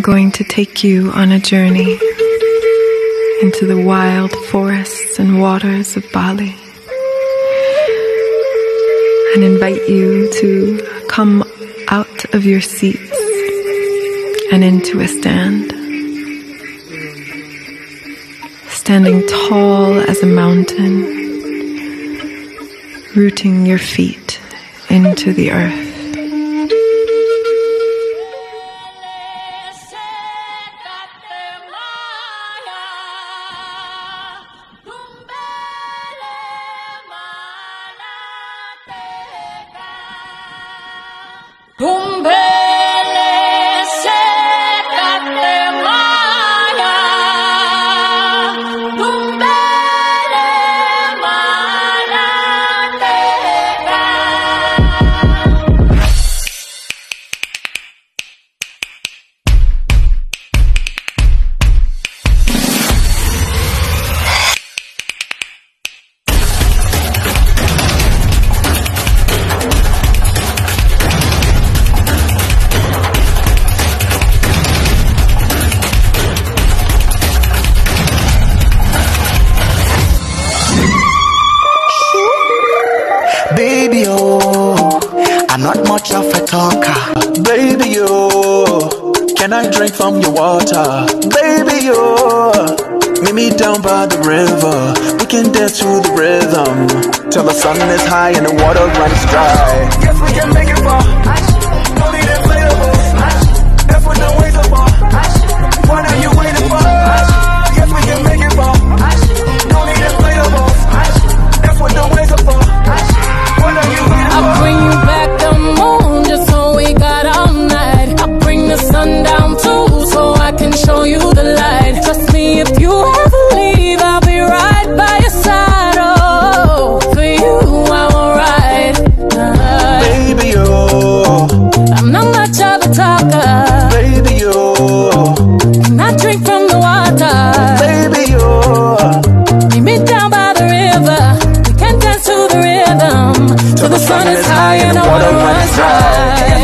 going to take you on a journey into the wild forests and waters of Bali and invite you to come out of your seats and into a stand. Standing tall as a mountain, rooting your feet into the earth. Baby, oh, I'm not much of a talker. Baby, oh, can I drink from your water? Baby, oh, meet me down by the river. We can dance to the rhythm till the sun is high and the water runs dry. Yes, we can make it far. Sun is high and the water runs dry.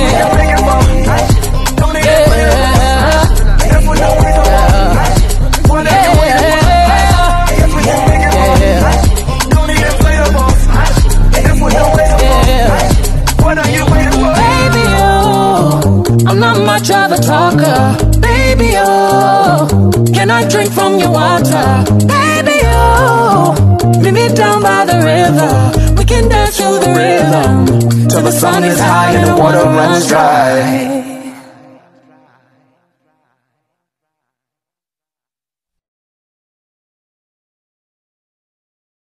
Baby, I'm not much of a talker. Baby, oh, can I drink from your water? Baby, oh, meet me down by the river. Can dance to the rhythm. till the sun is high and the water runs dry.